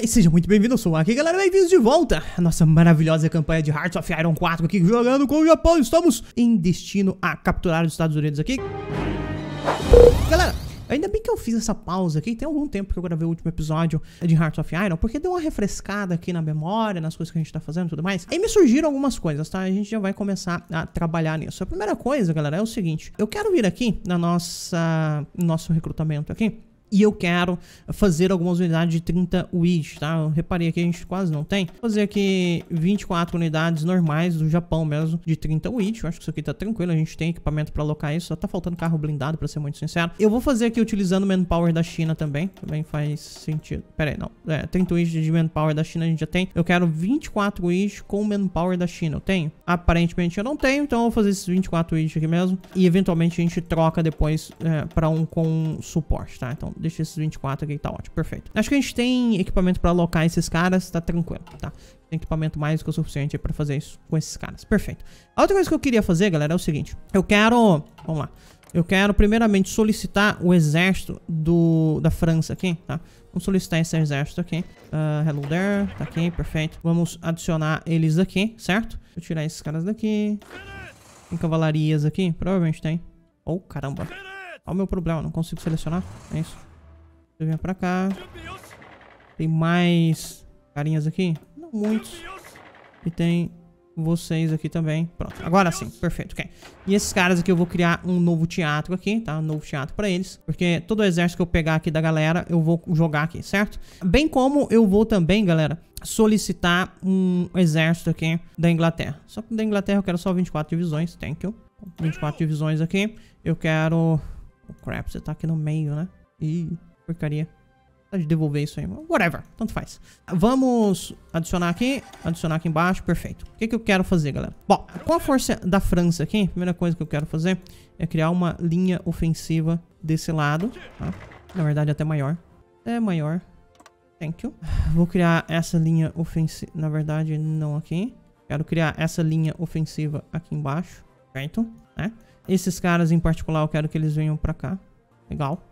Oi, seja muito bem-vindo, eu sou aqui, galera, bem-vindos de volta à nossa maravilhosa campanha de Hearts of Iron 4 aqui, jogando com o Japão, estamos em destino a capturar os Estados Unidos aqui. Galera, Ainda bem que eu fiz essa pausa aqui, tem algum tempo que eu gravei o último episódio de Hearts of Iron, porque deu uma refrescada aqui na memória, nas coisas que a gente tá fazendo e tudo mais. E me surgiram algumas coisas, tá? A gente já vai começar a trabalhar nisso. A primeira coisa, galera, é o seguinte. Eu quero vir aqui na nossa, no nosso recrutamento aqui e eu quero fazer algumas unidades de 30 WIDs, tá? Eu reparei que a gente quase não tem. Vou fazer aqui 24 unidades normais do Japão mesmo, de 30 WIDs. Eu acho que isso aqui tá tranquilo, a gente tem equipamento pra alocar isso. Só tá faltando carro blindado, pra ser muito sincero. Eu vou fazer aqui utilizando o Manpower da China também. Também faz sentido. Pera aí, não. É, 30 WIDs de Manpower da China a gente já tem. Eu quero 24 WIDs com Manpower da China. Eu tenho? Aparentemente eu não tenho, então eu vou fazer esses 24 WIDs aqui mesmo. E eventualmente a gente troca depois é, pra um com suporte, tá? Então deixa esses 24 aqui, tá ótimo, perfeito. Acho que a gente tem equipamento pra alocar esses caras, tá tranquilo, tá? Tem equipamento mais do que o suficiente pra fazer isso com esses caras, perfeito. A outra coisa que eu queria fazer, galera, é o seguinte. Eu quero... Vamos lá. Eu quero primeiramente solicitar o exército do, da França aqui, tá? Vamos solicitar esse exército aqui. Uh, hello there, tá aqui, perfeito. Vamos adicionar eles aqui, certo? Deixa eu tirar esses caras daqui. Tem cavalarias aqui? Provavelmente tem. Oh, caramba. Olha o meu problema, não consigo selecionar. É isso. Você vem pra cá. Tem mais carinhas aqui? Não muitos. E tem vocês aqui também. Pronto, agora sim, perfeito, ok. E esses caras aqui eu vou criar um novo teatro aqui, tá? Um novo teatro pra eles. Porque todo o exército que eu pegar aqui da galera, eu vou jogar aqui, certo? Bem como eu vou também, galera, solicitar um exército aqui da Inglaterra. Só que da Inglaterra eu quero só 24 divisões, thank you. 24 divisões aqui. Eu quero... Oh, crap, você tá aqui no meio, né? Ih porcaria. Pode devolver isso aí. Whatever. Tanto faz. Vamos adicionar aqui. Adicionar aqui embaixo. Perfeito. O que, que eu quero fazer, galera? Bom, com a força da França aqui, a primeira coisa que eu quero fazer é criar uma linha ofensiva desse lado. Tá? Na verdade, até maior. É maior. Thank you. Vou criar essa linha ofensiva. Na verdade, não aqui. Quero criar essa linha ofensiva aqui embaixo. Certo? Né? Esses caras em particular, eu quero que eles venham pra cá. Legal.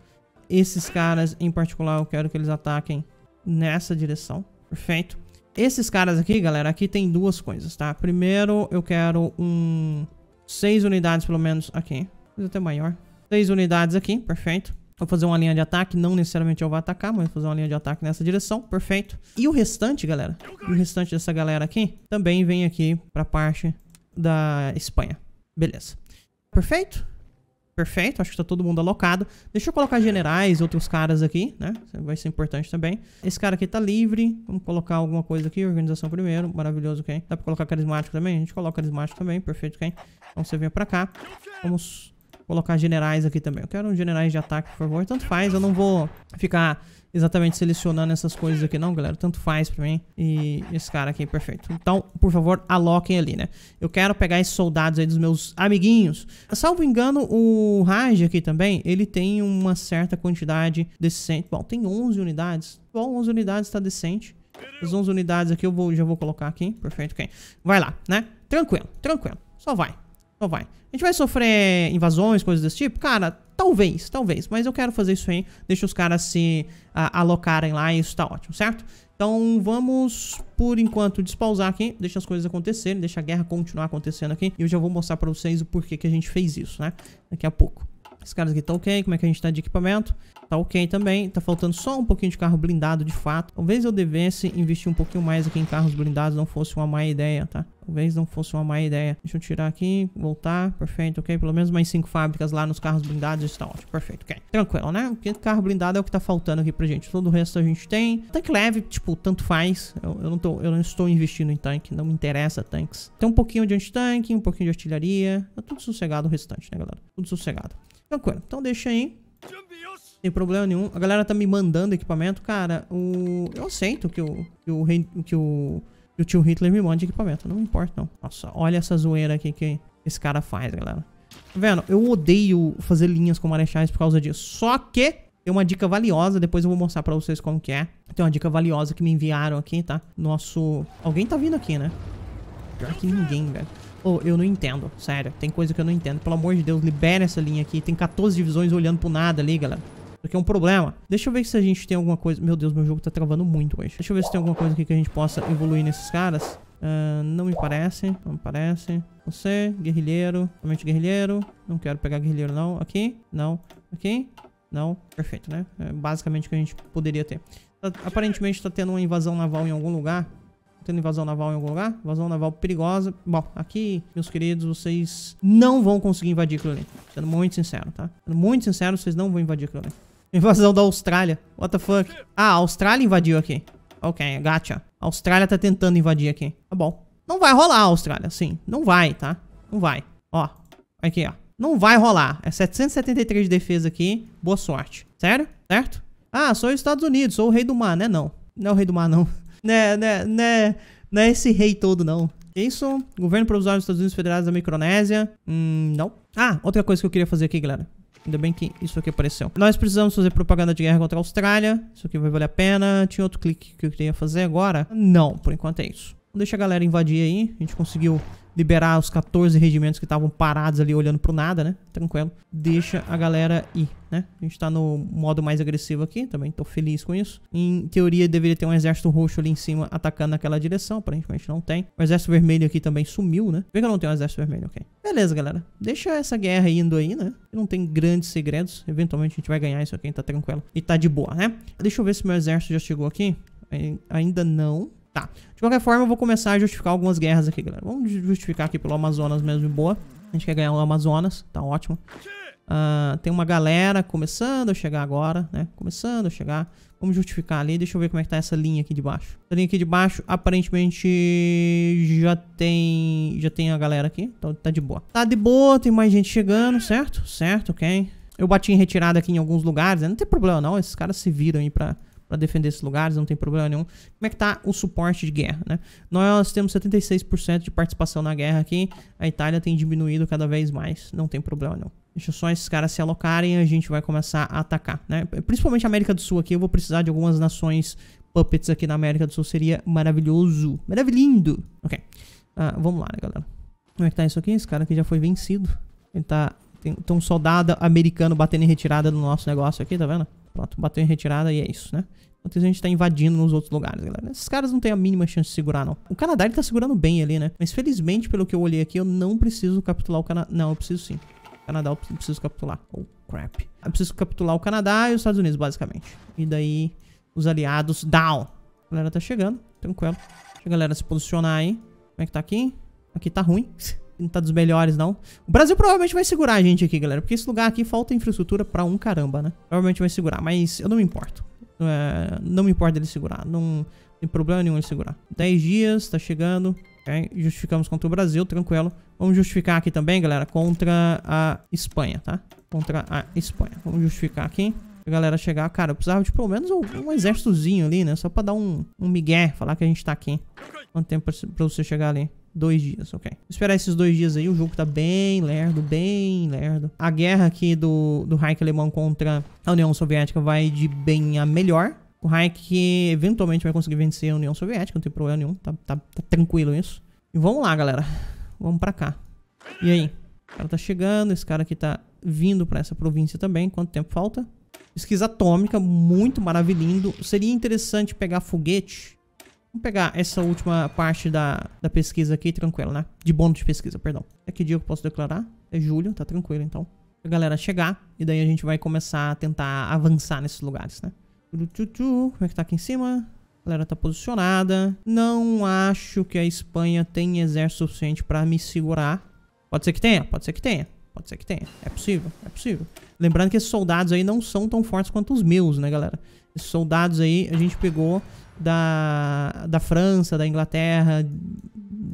Esses caras em particular eu quero que eles ataquem nessa direção. Perfeito. Esses caras aqui, galera, aqui tem duas coisas, tá? Primeiro, eu quero um... Seis unidades, pelo menos, aqui. Coisa até maior. Seis unidades aqui, perfeito. Vou fazer uma linha de ataque, não necessariamente eu vou atacar, mas vou fazer uma linha de ataque nessa direção, perfeito. E o restante, galera, o restante dessa galera aqui, também vem aqui pra parte da Espanha. Beleza. Perfeito? Perfeito, acho que tá todo mundo alocado. Deixa eu colocar generais, outros caras aqui, né? Vai ser importante também. Esse cara aqui tá livre. Vamos colocar alguma coisa aqui. Organização primeiro. Maravilhoso, ok? Dá pra colocar carismático também? A gente coloca carismático também. Perfeito, ok? Então você vem pra cá. Vamos colocar generais aqui também. Eu quero um generais de ataque, por favor. Tanto faz, eu não vou ficar exatamente selecionando essas coisas aqui não, galera. Tanto faz pra mim. E esse cara aqui, perfeito. Então, por favor, aloquem ali, né? Eu quero pegar esses soldados aí dos meus amiguinhos. Salvo engano, o Raj aqui também, ele tem uma certa quantidade decente. Bom, tem 11 unidades. Bom, 11 unidades tá decente. As 11 unidades aqui eu vou, já vou colocar aqui. Perfeito, ok. Vai lá, né? Tranquilo, tranquilo. Só vai. Só vai. A gente vai sofrer invasões, coisas desse tipo? Cara, talvez, talvez. Mas eu quero fazer isso aí. Deixa os caras se uh, alocarem lá e isso tá ótimo, certo? Então vamos, por enquanto, despausar aqui. Deixa as coisas acontecerem, deixa a guerra continuar acontecendo aqui. E eu já vou mostrar pra vocês o porquê que a gente fez isso, né? Daqui a pouco. Esses caras aqui estão ok. Como é que a gente tá de equipamento? Tá ok também. Tá faltando só um pouquinho de carro blindado, de fato. Talvez eu devesse investir um pouquinho mais aqui em carros blindados. Não fosse uma má ideia, tá? Talvez não fosse uma má ideia. Deixa eu tirar aqui, voltar. Perfeito, ok. Pelo menos mais cinco fábricas lá nos carros blindados está ótimo. Perfeito, ok. Tranquilo, né? Porque carro blindado é o que tá faltando aqui pra gente. Todo o resto a gente tem. Tanque leve, tipo, tanto faz. Eu, eu não, tô, eu não estou investindo em tanque. Não me interessa tanques. Tem um pouquinho de antitanque, um pouquinho de artilharia. Tá tudo sossegado o restante, né, galera? Tudo sossegado. Tranquilo. Então deixa aí. Sem problema nenhum. A galera tá me mandando equipamento. Cara, o... eu aceito que o, que o, que o, que o tio Hitler me mande equipamento. Não importa, não. Nossa, olha essa zoeira aqui que esse cara faz, galera. Tá vendo? Eu odeio fazer linhas com marechais por causa disso. Só que tem uma dica valiosa, depois eu vou mostrar pra vocês como que é. Tem uma dica valiosa que me enviaram aqui, tá? Nosso... Alguém tá vindo aqui, né? Pior que ninguém, velho. Oh, eu não entendo, sério. Tem coisa que eu não entendo. Pelo amor de Deus, libera essa linha aqui. Tem 14 divisões olhando pro nada ali, galera. Aqui é um problema. Deixa eu ver se a gente tem alguma coisa... Meu Deus, meu jogo tá travando muito hoje. Deixa eu ver se tem alguma coisa aqui que a gente possa evoluir nesses caras. Uh, não me parece, não me parece. Você, guerrilheiro, somente guerrilheiro. Não quero pegar guerrilheiro não. Aqui, não. Aqui, não. Perfeito, né? É basicamente o que a gente poderia ter. Tá, aparentemente tá tendo uma invasão naval em algum lugar. Tá tendo invasão naval em algum lugar? Invasão naval perigosa. Bom, aqui, meus queridos, vocês não vão conseguir invadir aquilo ali. Sendo muito sincero, tá? Sendo muito sincero, vocês não vão invadir aquilo ali. Invasão da Austrália. What the fuck? Ah, a Austrália invadiu aqui. Ok, gotcha. A Austrália tá tentando invadir aqui. Tá bom. Não vai rolar a Austrália, sim. Não vai, tá? Não vai. Ó, aqui, ó. Não vai rolar. É 773 de defesa aqui. Boa sorte. Sério? Certo? Ah, sou os Estados Unidos, sou o rei do mar, né? Não. Não é o rei do mar, não. né, né, né, não é esse rei todo, não. Isso, governo provisório dos Estados Unidos Federados da Micronésia. Hum, não. Ah, outra coisa que eu queria fazer aqui, galera. Ainda bem que isso aqui apareceu. Nós precisamos fazer propaganda de guerra contra a Austrália. Isso aqui vai valer a pena. Tinha outro clique que eu queria fazer agora? Não, por enquanto é isso. Deixa a galera invadir aí. A gente conseguiu liberar os 14 regimentos que estavam parados ali olhando pro nada, né? Tranquilo. Deixa a galera ir, né? A gente tá no modo mais agressivo aqui, também tô feliz com isso. Em teoria deveria ter um exército roxo ali em cima atacando naquela direção, aparentemente não tem. O exército vermelho aqui também sumiu, né? Por que eu não tenho um exército vermelho? Ok. Beleza, galera. Deixa essa guerra indo aí, né? Não tem grandes segredos. Eventualmente a gente vai ganhar isso aqui, tá tranquilo. E tá de boa, né? Deixa eu ver se meu exército já chegou aqui. Ainda não. Tá. De qualquer forma, eu vou começar a justificar algumas guerras aqui, galera. Vamos justificar aqui pelo Amazonas mesmo de boa. A gente quer ganhar o Amazonas, tá ótimo. Uh, tem uma galera começando a chegar agora, né? Começando a chegar. Vamos justificar ali. Deixa eu ver como é que tá essa linha aqui de baixo. Essa linha aqui de baixo, aparentemente, já tem já tem a galera aqui. Então tá de boa. Tá de boa, tem mais gente chegando, certo? Certo, ok. Eu bati em retirada aqui em alguns lugares, né? Não tem problema não. Esses caras se viram aí pra para defender esses lugares, não tem problema nenhum. Como é que tá o suporte de guerra, né? Nós temos 76% de participação na guerra aqui, a Itália tem diminuído cada vez mais, não tem problema não. Deixa só esses caras se alocarem e a gente vai começar a atacar, né? Principalmente a América do Sul aqui, eu vou precisar de algumas nações puppets aqui na América do Sul, seria maravilhoso, maravilhindo. Ok, uh, vamos lá, né, galera? Como é que tá isso aqui? Esse cara aqui já foi vencido. Ele tá... Tem, tem um soldado americano batendo em retirada no nosso negócio aqui, tá vendo? Pronto, bateu em retirada e é isso, né? Enquanto a gente tá invadindo nos outros lugares, galera. Esses caras não têm a mínima chance de segurar, não. O Canadá, ele tá segurando bem ali, né? Mas felizmente, pelo que eu olhei aqui, eu não preciso capitular o Canadá. Não, eu preciso sim. O Canadá eu preciso capitular. Oh, crap. Eu preciso capitular o Canadá e os Estados Unidos, basicamente. E daí, os aliados down. A galera tá chegando, tranquilo. Deixa a galera se posicionar aí. Como é que tá aqui? Aqui tá ruim. não tá dos melhores, não. O Brasil provavelmente vai segurar a gente aqui, galera. Porque esse lugar aqui falta infraestrutura pra um caramba, né? Provavelmente vai segurar, mas eu não me importo. É, não me importa ele segurar. Não tem problema nenhum ele segurar. 10 dias, tá chegando. Okay? Justificamos contra o Brasil, tranquilo. Vamos justificar aqui também, galera, contra a Espanha, tá? Contra a Espanha. Vamos justificar aqui. A galera chegar. Cara, eu precisava de pelo menos um, um exércitozinho ali, né? Só pra dar um, um migué, falar que a gente tá aqui. Quanto tempo pra, pra você chegar ali? Dois dias, ok. Vou esperar esses dois dias aí. O jogo tá bem lerdo, bem lerdo. A guerra aqui do, do Reich alemão contra a União Soviética vai de bem a melhor. O Reich eventualmente vai conseguir vencer a União Soviética, não tem problema nenhum. Tá, tá, tá tranquilo isso. E vamos lá, galera. Vamos pra cá. E aí? O cara tá chegando. Esse cara aqui tá vindo pra essa província também. Quanto tempo falta? Pesquisa atômica, muito maravilhoso. Seria interessante pegar foguete Vamos pegar essa última parte da, da pesquisa aqui, tranquilo, né? De bônus de pesquisa, perdão. É que dia eu posso declarar? É julho, tá tranquilo, então. A galera chegar, e daí a gente vai começar a tentar avançar nesses lugares, né? Como é que tá aqui em cima? A galera tá posicionada. Não acho que a Espanha tenha exército suficiente pra me segurar. Pode ser que tenha, pode ser que tenha. Pode ser que tenha. É possível, é possível. Lembrando que esses soldados aí não são tão fortes quanto os meus, né, galera? Esses soldados aí a gente pegou da, da França, da Inglaterra,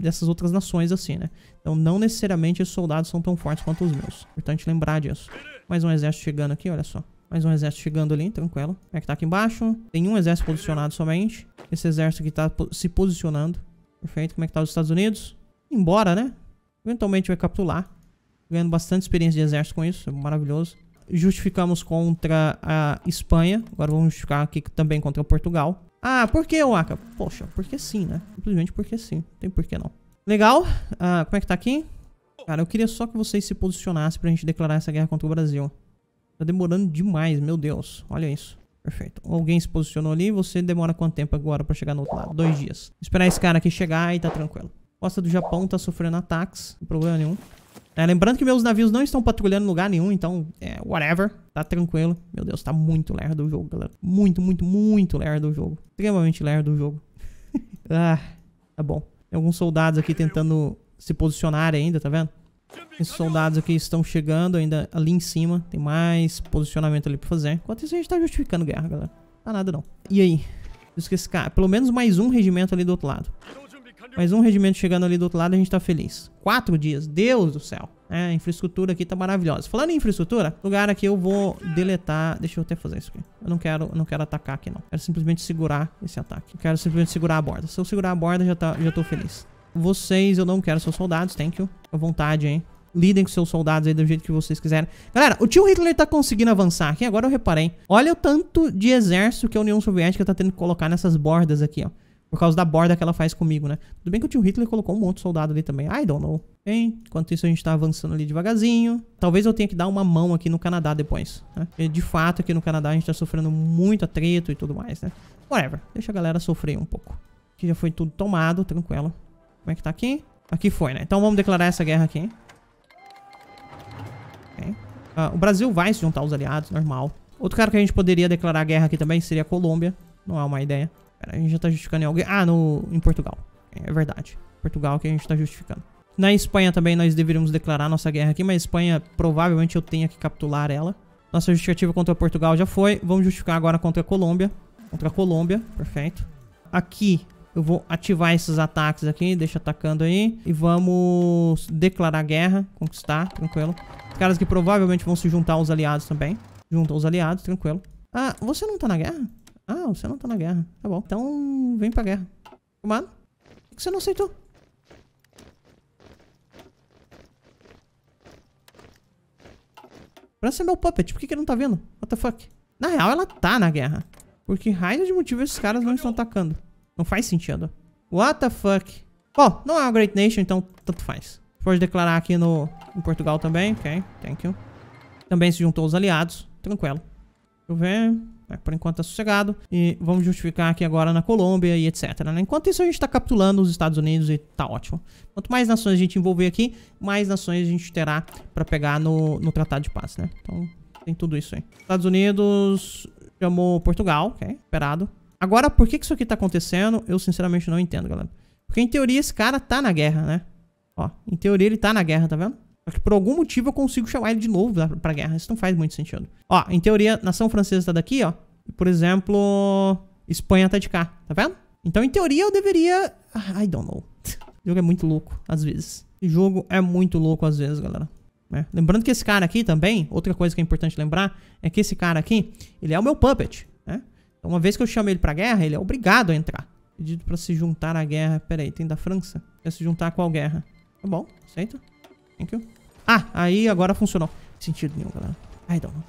dessas outras nações assim, né? Então não necessariamente esses soldados são tão fortes quanto os meus. Importante lembrar disso. Mais um exército chegando aqui, olha só. Mais um exército chegando ali, tranquilo. Como é que tá aqui embaixo? Tem um exército posicionado somente. Esse exército aqui tá se posicionando. Perfeito. Como é que tá os Estados Unidos? Embora, né? Eventualmente vai capitular. Ganhando bastante experiência de exército com isso. É maravilhoso. Justificamos contra a Espanha. Agora vamos justificar aqui também contra Portugal. Ah, por que, Waka? Poxa, porque sim, né? Simplesmente porque sim. Não tem por que não. Legal. Ah, como é que tá aqui? Cara, eu queria só que vocês se posicionassem pra gente declarar essa guerra contra o Brasil. Tá demorando demais, meu Deus. Olha isso. Perfeito. Alguém se posicionou ali. Você demora quanto tempo agora pra chegar no outro lado? Dois dias. Esperar esse cara aqui chegar e tá tranquilo. Costa do Japão tá sofrendo ataques. Não problema nenhum. É, lembrando que meus navios não estão patrulhando lugar nenhum, então, é, whatever. Tá tranquilo. Meu Deus, tá muito lerdo o jogo, galera. Muito, muito, muito lerdo o jogo. Extremamente lerdo o jogo. ah, tá bom. Tem alguns soldados aqui tentando se posicionar ainda, tá vendo? Esses soldados aqui estão chegando ainda ali em cima. Tem mais posicionamento ali pra fazer. Enquanto isso, a gente tá justificando guerra, galera. Tá nada, não. E aí? Esqueci, cara, pelo menos mais um regimento ali do outro lado. Mais um regimento chegando ali do outro lado, a gente tá feliz. Quatro dias, Deus do céu. É, a infraestrutura aqui tá maravilhosa. Falando em infraestrutura, lugar aqui eu vou deletar... Deixa eu até fazer isso aqui. Eu não quero, não quero atacar aqui, não. Quero simplesmente segurar esse ataque. Eu quero simplesmente segurar a borda. Se eu segurar a borda, já, tá, já tô feliz. Vocês, eu não quero seus soldados, thank you. À vontade, hein. Lidem com seus soldados aí do jeito que vocês quiserem. Galera, o tio Hitler tá conseguindo avançar aqui, agora eu reparei. Olha o tanto de exército que a União Soviética tá tendo que colocar nessas bordas aqui, ó. Por causa da borda que ela faz comigo, né? Tudo bem que o tio Hitler colocou um monte de soldado ali também. I don't know. Bem, enquanto isso a gente tá avançando ali devagarzinho. Talvez eu tenha que dar uma mão aqui no Canadá depois, né? De fato aqui no Canadá a gente tá sofrendo muito atrito e tudo mais, né? Whatever. Deixa a galera sofrer um pouco. Aqui já foi tudo tomado, tranquilo. Como é que tá aqui? Aqui foi, né? Então vamos declarar essa guerra aqui. Okay. Uh, o Brasil vai se juntar aos aliados, normal. Outro cara que a gente poderia declarar guerra aqui também seria a Colômbia. Não é uma ideia. Pera, a gente já tá justificando em alguém. Ah, no, em Portugal. É verdade. Portugal que a gente tá justificando. Na Espanha também nós deveríamos declarar nossa guerra aqui, mas a Espanha provavelmente eu tenha que capturar ela. Nossa justificativa contra Portugal já foi. Vamos justificar agora contra a Colômbia. Contra a Colômbia, perfeito. Aqui eu vou ativar esses ataques aqui, deixa atacando aí. E vamos declarar guerra, conquistar, tranquilo. Os caras que provavelmente vão se juntar aos aliados também. Juntam os aliados, tranquilo. Ah, você não tá na guerra? Ah, você não tá na guerra. Tá bom. Então, vem pra guerra. Comando? Por que você não aceitou? Pra ser meu puppet, por que, que ele não tá vendo? What the fuck? Na real, ela tá na guerra. Por que raio de motivo esses caras não estão atacando? Não faz sentido. What the fuck? Bom, não é uma Great Nation, então tanto faz. Pode declarar aqui no em Portugal também. Ok, thank you. Também se juntou aos aliados. Tranquilo. Deixa eu ver. É, por enquanto tá sossegado. E vamos justificar aqui agora na Colômbia e etc. Né? Enquanto isso, a gente tá capitulando os Estados Unidos e tá ótimo. Quanto mais nações a gente envolver aqui, mais nações a gente terá pra pegar no, no Tratado de Paz, né? Então, tem tudo isso aí. Estados Unidos chamou Portugal, ok, esperado. Agora, por que, que isso aqui tá acontecendo? Eu, sinceramente, não entendo, galera. Porque, em teoria, esse cara tá na guerra, né? Ó, em teoria, ele tá na guerra, tá vendo? Só que por algum motivo eu consigo chamar ele de novo pra, pra guerra. Isso não faz muito sentido. Ó, em teoria, nação francesa tá daqui, ó. Por exemplo, Espanha tá de cá, tá vendo? Então, em teoria, eu deveria... Ah, I don't know. O jogo é muito louco, às vezes. O jogo é muito louco, às vezes, galera. É. Lembrando que esse cara aqui também, outra coisa que é importante lembrar, é que esse cara aqui, ele é o meu puppet, né? Então, uma vez que eu chamo ele pra guerra, ele é obrigado a entrar. Pedido pra se juntar à guerra. Pera aí, tem da França? Quer se juntar a qual guerra? Tá bom, aceita. Thank you. Ah, aí agora funcionou. Sentido nenhum, galera. I don't know.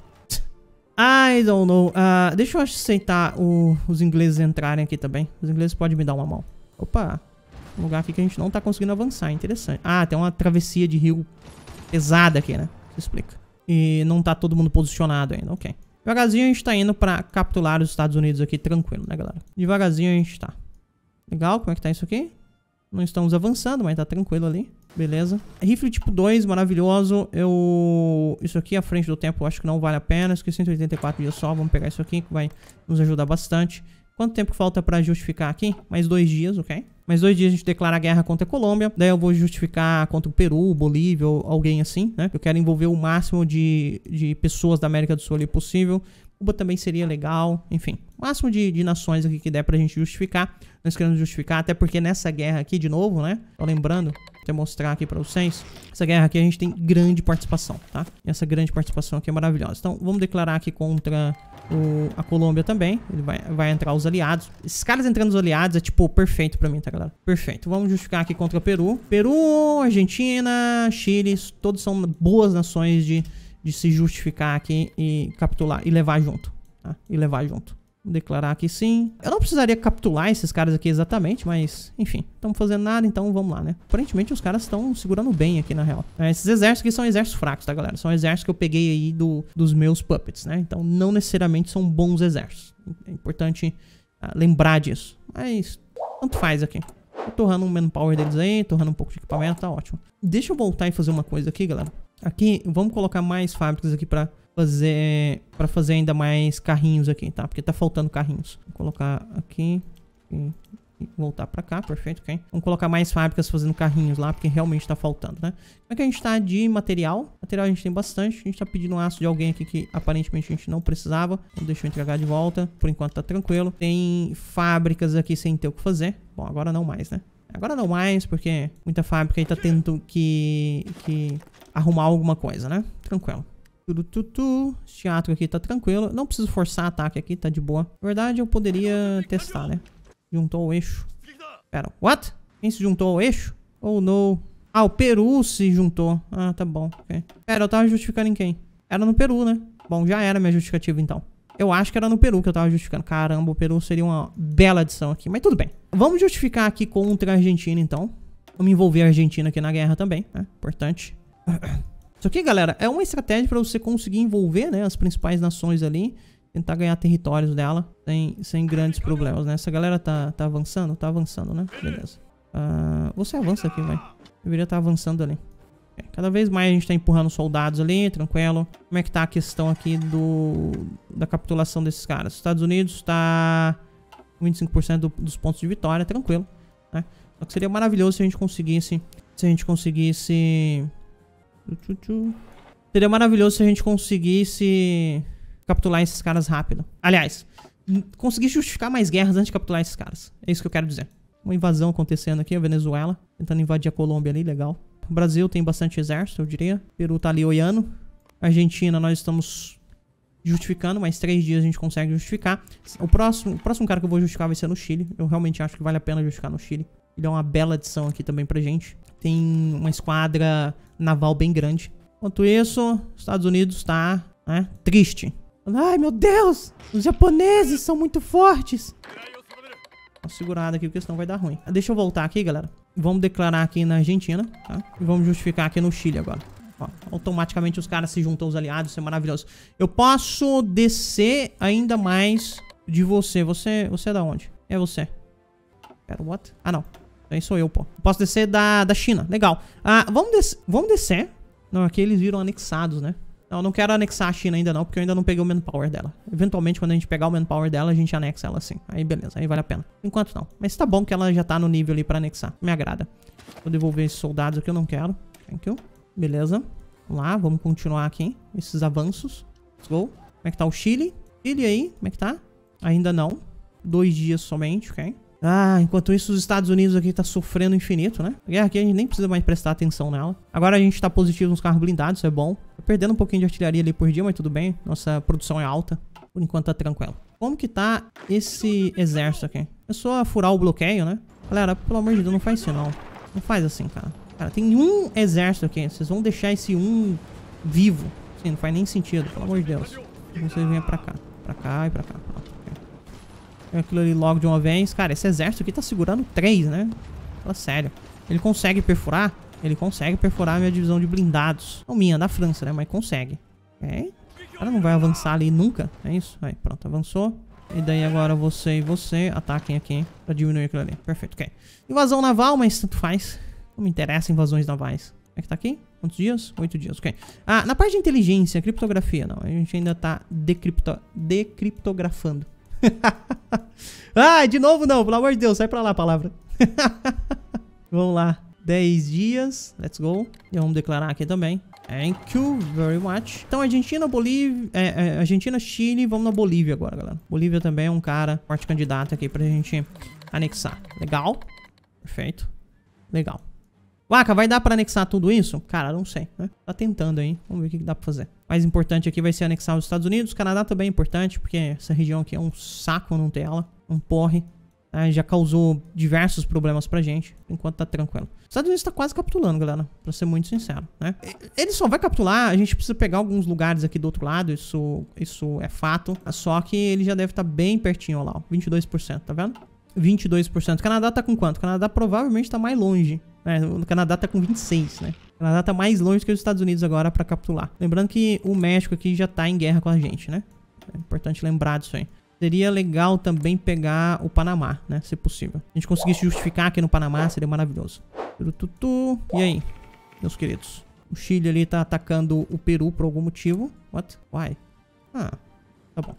I don't know. Uh, deixa eu aceitar o, os ingleses entrarem aqui também. Os ingleses podem me dar uma mão. Opa. Um lugar aqui que a gente não tá conseguindo avançar. Interessante. Ah, tem uma travessia de rio pesada aqui, né? Isso explica. E não tá todo mundo posicionado ainda. Ok. Devagarzinho a gente tá indo pra capturar os Estados Unidos aqui tranquilo, né, galera? Devagarzinho a gente tá. Legal, como é que tá isso aqui? Não estamos avançando, mas tá tranquilo ali. Beleza. Rifle tipo 2, maravilhoso. Eu... Isso aqui à frente do tempo acho que não vale a pena. Aqui 184 dias só. Vamos pegar isso aqui que vai nos ajudar bastante. Quanto tempo falta pra justificar aqui? Mais dois dias, ok? Mais dois dias a gente declara guerra contra a Colômbia. Daí eu vou justificar contra o Peru, Bolívia ou alguém assim, né? Eu quero envolver o máximo de, de pessoas da América do Sul ali possível. Cuba também seria legal, enfim. Máximo de, de nações aqui que der pra gente justificar. Nós queremos justificar, até porque nessa guerra aqui, de novo, né? Tô lembrando, até mostrar aqui pra vocês. Essa guerra aqui a gente tem grande participação, tá? E essa grande participação aqui é maravilhosa. Então, vamos declarar aqui contra o, a Colômbia também. Ele vai, vai entrar os aliados. Esses caras entrando os aliados é, tipo, perfeito pra mim, tá, galera? Perfeito. Vamos justificar aqui contra o Peru. Peru, Argentina, Chile, todos são boas nações de, de se justificar aqui e capitular e levar junto, tá? E levar junto. Vou declarar aqui sim. Eu não precisaria capitular esses caras aqui exatamente, mas enfim, estamos fazendo nada, então vamos lá, né? Aparentemente os caras estão segurando bem aqui na real. É, esses exércitos aqui são exércitos fracos, tá, galera? São exércitos que eu peguei aí do, dos meus puppets, né? Então não necessariamente são bons exércitos. É importante uh, lembrar disso. Mas tanto faz aqui. Tô torrando um manpower deles aí, torrando um pouco de equipamento, tá ótimo. Deixa eu voltar e fazer uma coisa aqui, galera. Aqui, vamos colocar mais fábricas aqui pra fazer para fazer ainda mais carrinhos aqui, tá? Porque tá faltando carrinhos. Vou colocar aqui e voltar pra cá, perfeito, ok? Vamos colocar mais fábricas fazendo carrinhos lá, porque realmente tá faltando, né? Como é que a gente tá de material? Material a gente tem bastante. A gente tá pedindo um aço de alguém aqui que aparentemente a gente não precisava. Então deixa eu entregar de volta. Por enquanto tá tranquilo. Tem fábricas aqui sem ter o que fazer. Bom, agora não mais, né? Agora não mais, porque muita fábrica aí tá tendo que, que arrumar alguma coisa, né? Tranquilo. Tudo, tudo, Esse teatro aqui tá tranquilo. Não preciso forçar ataque aqui, tá de boa. Na verdade, eu poderia testar, né? Juntou o eixo. Pera, what? Quem se juntou ao eixo? Oh, no. Ah, o Peru se juntou. Ah, tá bom. Okay. Pera, eu tava justificando em quem? Era no Peru, né? Bom, já era minha justificativa, então. Eu acho que era no Peru que eu tava justificando. Caramba, o Peru seria uma bela adição aqui. Mas tudo bem. Vamos justificar aqui contra a Argentina, então. Vamos envolver a Argentina aqui na guerra também, né? Importante. Isso aqui, galera, é uma estratégia para você conseguir envolver né, as principais nações ali. Tentar ganhar territórios dela sem, sem grandes problemas, né? Essa galera tá, tá avançando? Tá avançando, né? Beleza. Uh, você avança aqui, vai. Deveria estar tá avançando ali. Cada vez mais a gente tá empurrando soldados ali, tranquilo. Como é que tá a questão aqui do da capitulação desses caras? Estados Unidos tá 25% do, dos pontos de vitória, tranquilo. Né? Só que seria maravilhoso se a gente conseguisse... Se a gente conseguisse Seria maravilhoso se a gente conseguisse capturar esses caras rápido. Aliás, conseguir justificar mais guerras antes de capturar esses caras. É isso que eu quero dizer. Uma invasão acontecendo aqui, a Venezuela, tentando invadir a Colômbia ali, legal. O Brasil tem bastante exército, eu diria. O Peru tá ali olhando. Argentina, nós estamos justificando, mais três dias a gente consegue justificar. O próximo, o próximo cara que eu vou justificar vai ser no Chile. Eu realmente acho que vale a pena justificar no Chile. Ele é uma bela adição aqui também pra gente. Tem uma esquadra naval bem grande. Enquanto isso, Estados Unidos tá né, triste. Ai, meu Deus! Os japoneses são muito fortes. Uma segurada aqui, porque senão vai dar ruim. Deixa eu voltar aqui, galera. Vamos declarar aqui na Argentina, tá? E vamos justificar aqui no Chile agora. Ó, automaticamente os caras se juntam aos aliados, isso é maravilhoso. Eu posso descer ainda mais de você. Você, você é da onde? É você. Pera, what? Ah, não. Aí sou eu, pô. Posso descer da, da China. Legal. Ah, vamos, des vamos descer. Não, aqui eles viram anexados, né? Não, não quero anexar a China ainda não, porque eu ainda não peguei o manpower dela. Eventualmente, quando a gente pegar o manpower dela, a gente anexa ela assim. Aí beleza, aí vale a pena. Enquanto não. Mas tá bom que ela já tá no nível ali pra anexar. Me agrada. Vou devolver esses soldados aqui, eu não quero. Thank you. Beleza. Vamos lá, vamos continuar aqui. Esses avanços. Let's go. Como é que tá o Chile? Chile aí, como é que tá? Ainda não. Dois dias somente, ok? Ah, enquanto isso os Estados Unidos aqui tá sofrendo infinito, né? A guerra aqui a gente nem precisa mais prestar atenção nela. Agora a gente tá positivo nos carros blindados, isso é bom. Tô perdendo um pouquinho de artilharia ali por dia, mas tudo bem. Nossa produção é alta. Por enquanto tá tranquilo. Como que tá esse exército aqui? É só furar o bloqueio, né? Galera, pelo amor de Deus, não faz isso não. Não faz assim, cara. Cara, tem um exército aqui. Vocês vão deixar esse um vivo. Sim, não faz nem sentido, pelo amor de Deus. Vocês venham pra cá. Pra cá e pra cá. Pronto aquilo ali logo de uma vez. Cara, esse exército aqui tá segurando três, né? Fala sério. Ele consegue perfurar? Ele consegue perfurar a minha divisão de blindados. Não minha, da França, né? Mas consegue. É. O cara não vai avançar ali nunca. É isso? Aí, pronto, avançou. E daí agora você e você ataquem aqui pra diminuir aquilo ali. Perfeito, ok. Invasão naval, mas tanto faz. Não me interessa invasões navais. Como é que tá aqui? Quantos dias? Oito dias, ok. Ah, na parte de inteligência, criptografia, não. A gente ainda tá decripto... decriptografando. ah, de novo não, pelo amor de Deus, sai pra lá a palavra. vamos lá. 10 dias, let's go. E vamos declarar aqui também. Thank you very much. Então, Argentina, Bolívia, é, é, Argentina, Chile, vamos na Bolívia agora, galera. Bolívia também é um cara, forte candidato aqui pra gente anexar. Legal. Perfeito. Legal. Waka, vai dar pra anexar tudo isso? Cara, não sei, né? Tá tentando aí. Vamos ver o que dá pra fazer. Mais importante aqui vai ser anexar os Estados Unidos. O Canadá também é importante, porque essa região aqui é um saco não ter ela. Um porre. Tá? Já causou diversos problemas pra gente, enquanto tá tranquilo. Os Estados Unidos tá quase capitulando, galera, pra ser muito sincero, né? Ele só vai capitular, a gente precisa pegar alguns lugares aqui do outro lado, isso, isso é fato. Só que ele já deve estar tá bem pertinho, lá, ó, 22%, tá vendo? 22%. O Canadá tá com quanto? O Canadá provavelmente tá mais longe. Né? O Canadá tá com 26, né? O Canadá tá mais longe que os Estados Unidos agora pra capitular. Lembrando que o México aqui já tá em guerra com a gente, né? É importante lembrar disso aí. Seria legal também pegar o Panamá, né? Se possível. A gente conseguisse justificar aqui no Panamá, seria maravilhoso. E aí, meus queridos? O Chile ali tá atacando o Peru por algum motivo. What? Why? Ah, tá bom.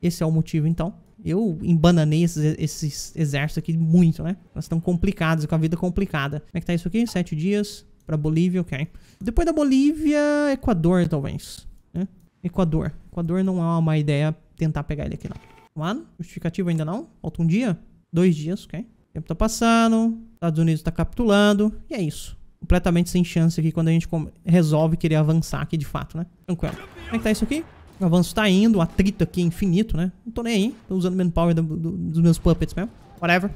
Esse é o motivo, então. Eu embananei esses, esses exércitos aqui muito, né? Elas estão complicadas, com a vida complicada. Como é que tá isso aqui? Sete dias pra Bolívia, ok. Depois da Bolívia, Equador, talvez. Né? Equador. Equador não é uma má ideia tentar pegar ele aqui, não. Mano, justificativo ainda não. Falta um dia? Dois dias, ok? Tempo tá passando, Estados Unidos tá capitulando, e é isso. Completamente sem chance aqui quando a gente resolve querer avançar aqui de fato, né? Tranquilo. Como é que tá isso aqui? O avanço tá indo, o atrito aqui é infinito, né? Não tô nem aí, tô usando o manpower do, do, dos meus puppets mesmo. Whatever.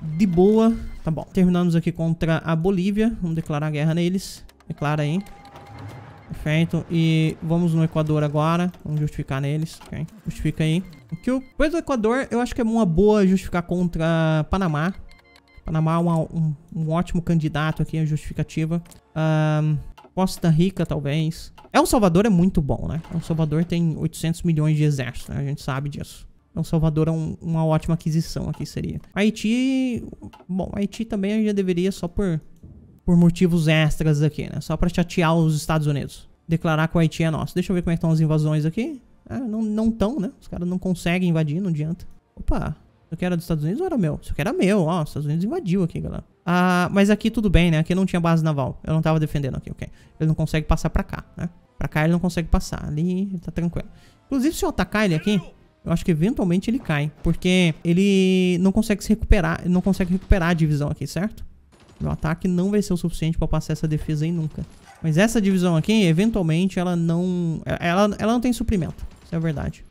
De boa. Tá bom. Terminamos aqui contra a Bolívia. Vamos declarar guerra neles. Declara aí. Perfeito. E vamos no Equador agora. Vamos justificar neles. Okay. Justifica aí. Que o depois do Equador, eu acho que é uma boa justificar contra Panamá. Panamá é uma, um, um, ótimo candidato aqui a justificativa. Um, Costa Rica, talvez. El Salvador é muito bom, né? El Salvador tem 800 milhões de exército, né? A gente sabe disso. El Salvador é um, uma ótima aquisição aqui, seria. Haiti... Bom, Haiti também já deveria só por por motivos extras aqui, né? Só pra chatear os Estados Unidos. Declarar que o Haiti é nosso. Deixa eu ver como é estão as invasões aqui. Ah, não, não tão, né? Os caras não conseguem invadir, não adianta. Opa, isso aqui era dos Estados Unidos ou era meu? Isso aqui era meu, ó. Os Estados Unidos invadiu aqui, galera. Ah, mas aqui tudo bem, né? Aqui não tinha base naval. Eu não tava defendendo aqui, ok. Ele não consegue passar pra cá, né? Pra cá ele não consegue passar. Ali tá tranquilo. Inclusive, se eu atacar ele aqui, eu acho que eventualmente ele cai. Porque ele não consegue se recuperar. Ele não consegue recuperar a divisão aqui, certo? Meu ataque não vai ser o suficiente pra passar essa defesa aí nunca. Mas essa divisão aqui, eventualmente, ela não... Ela, ela não tem suprimento. Isso é verdade.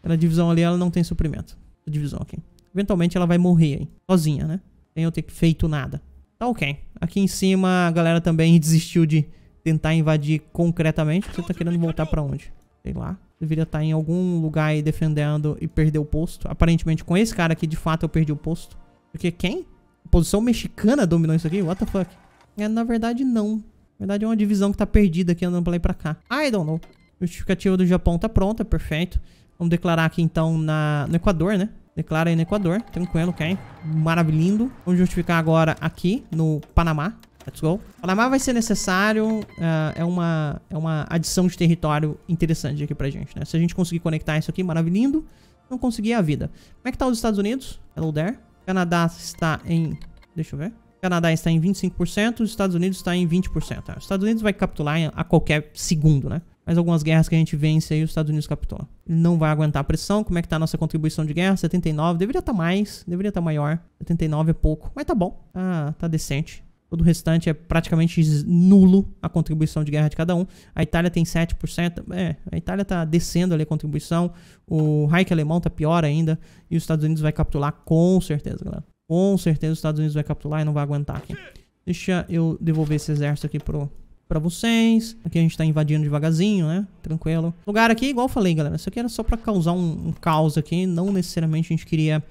Aquela divisão ali, ela não tem suprimento. A divisão aqui. Eventualmente ela vai morrer aí. Sozinha, né? Sem eu ter feito nada. Tá ok. Aqui em cima a galera também desistiu de tentar invadir concretamente. Você tá querendo voltar pra onde? Sei lá. Deveria estar tá em algum lugar aí defendendo e perder o posto. Aparentemente com esse cara aqui, de fato, eu perdi o posto. Porque quem? posição mexicana dominou isso aqui? What the fuck? É, na verdade, não. Na verdade, é uma divisão que tá perdida aqui andando pra lá e pra cá. I don't know. Justificativa do Japão tá pronta, perfeito. Vamos declarar aqui, então, na, no Equador, né? Declara aí no Equador. Tranquilo, ok? Maravilhindo. Vamos justificar agora aqui no Panamá. Let's go. Panamá vai ser necessário. Uh, é, uma, é uma adição de território interessante aqui pra gente, né? Se a gente conseguir conectar isso aqui, maravilhindo. Não conseguir a vida. Como é que tá os Estados Unidos? Hello there. Canadá está em... Deixa eu ver. Canadá está em 25%, os Estados Unidos está em 20%. Os Estados Unidos vai capitular a qualquer segundo, né? Mas algumas guerras que a gente vence aí, os Estados Unidos capitulam. Ele não vai aguentar a pressão. Como é que tá a nossa contribuição de guerra? 79. Deveria estar tá mais, deveria estar tá maior. 79 é pouco, mas tá bom. Ah, tá decente. Todo o restante é praticamente nulo a contribuição de guerra de cada um. A Itália tem 7%. É, a Itália tá descendo ali a contribuição. O Reich alemão tá pior ainda. E os Estados Unidos vai capitular com certeza, galera. Com certeza os Estados Unidos vai capitular e não vai aguentar aqui. Deixa eu devolver esse exército aqui pro, pra vocês. Aqui a gente tá invadindo devagarzinho, né? Tranquilo. Lugar aqui, igual eu falei, galera. Isso aqui era só pra causar um, um caos aqui. Não necessariamente a gente queria...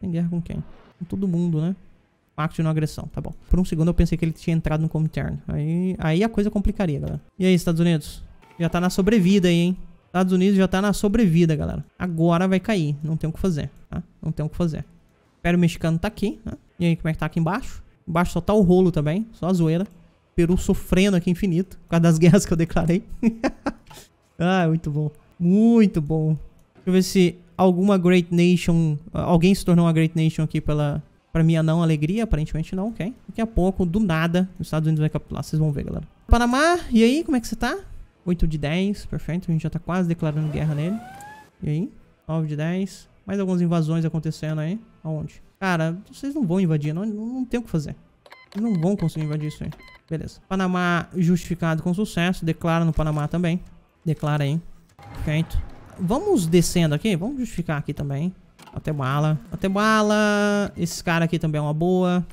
Tem guerra com quem? Com todo mundo, né? Pacto de não agressão, tá bom. Por um segundo eu pensei que ele tinha entrado no Comintern. Aí, aí a coisa complicaria, galera. E aí, Estados Unidos? Já tá na sobrevida aí, hein? Estados Unidos já tá na sobrevida, galera. Agora vai cair. Não tem o que fazer, tá? Não tem o que fazer. Império Mexicano tá aqui, né? E aí, como é que tá aqui embaixo? Embaixo só tá o rolo também. Só a zoeira. Peru sofrendo aqui infinito. Por causa das guerras que eu declarei. ah, muito bom. Muito bom. Deixa eu ver se alguma Great Nation... Alguém se tornou uma Great Nation aqui pela, Pra minha não alegria, aparentemente não, ok? Daqui a pouco, do nada, os Estados Unidos vai capitular. Vocês vão ver, galera. Panamá, e aí, como é que você tá? 8 de 10, perfeito. A gente já tá quase declarando guerra nele. E aí? 9 de 10. Mais algumas invasões acontecendo aí. Aonde? Cara, vocês não vão invadir, não, não, não tem o que fazer. Vocês não vão conseguir invadir isso aí. Beleza. Panamá justificado com sucesso. Declara no Panamá também. Declara aí. Perfeito. Vamos descendo aqui. Vamos justificar aqui também. Guatemala. Guatemala. Esse cara aqui também é uma boa.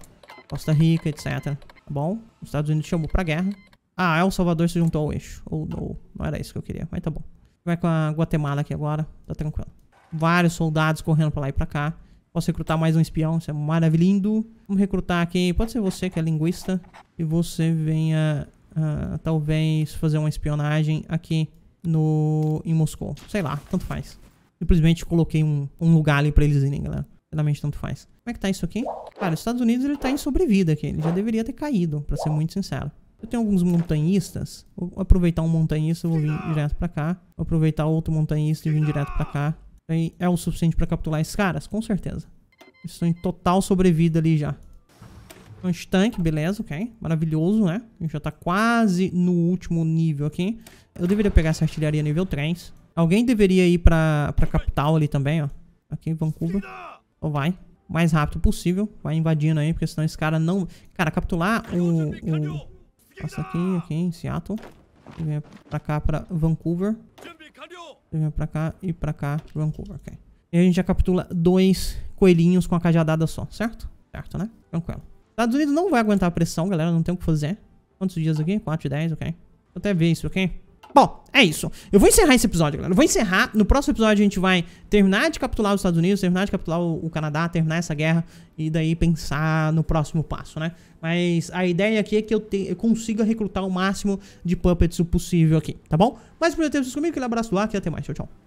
Costa Rica, etc. Tá bom? Os Estados Unidos chamou pra guerra. Ah, El Salvador se juntou ao eixo. Ou não. Não era isso que eu queria, mas tá bom. Vai com a Guatemala aqui agora. Tá tranquilo. Vários soldados correndo pra lá e pra cá. Posso recrutar mais um espião, isso é maravilhoso. Vamos recrutar aqui, pode ser você que é linguista. E você venha, uh, talvez, fazer uma espionagem aqui no em Moscou. Sei lá, tanto faz. Simplesmente coloquei um, um lugar ali pra eles irem, galera. Sinceramente, tanto faz. Como é que tá isso aqui? Cara, os Estados Unidos ele tá em sobrevida aqui. Ele já deveria ter caído, pra ser muito sincero. Eu tenho alguns montanhistas. Vou aproveitar um montanhista, vou vir direto pra cá. Vou aproveitar outro montanhista e vir direto pra cá é o suficiente pra capturar esses caras? Com certeza. Estão em total sobrevida ali já. Anti-tanque, beleza, ok. Maravilhoso, né? A gente já tá quase no último nível aqui. Eu deveria pegar essa artilharia nível 3. Alguém deveria ir pra, pra capital ali também, ó. Aqui em Vancouver. Ou vai. O mais rápido possível. Vai invadindo aí, porque senão esse cara não... Cara, capturar o... o... Passa aqui, aqui em Seattle. E vem pra cá, pra Vancouver. Vem pra cá e pra cá, Vancouver, ok. E a gente já captura dois coelhinhos com a cajadada só, certo? Certo, né? Tranquilo. Estados Unidos não vai aguentar a pressão, galera, não tem o que fazer. Quantos dias aqui? 4 de 10, ok. Vou até ver isso, ok? Bom, é isso. Eu vou encerrar esse episódio, galera. Eu vou encerrar. No próximo episódio a gente vai terminar de capturar os Estados Unidos, terminar de capturar o, Canadá, terminar essa guerra e daí pensar no próximo passo, né? Mas a ideia aqui é que eu, te, eu consiga recrutar o máximo de puppets possível aqui, tá bom? Mas por ter vocês comigo, aquele abraço ar e até mais. Tchau, tchau.